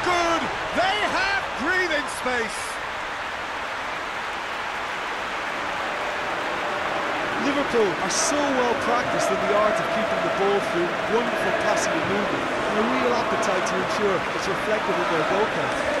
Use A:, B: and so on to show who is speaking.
A: good. They have breathing space.
B: Liverpool are so well practiced in the art of keeping the ball through wonderful passing and movement and a real appetite to ensure it's reflected in their goal count.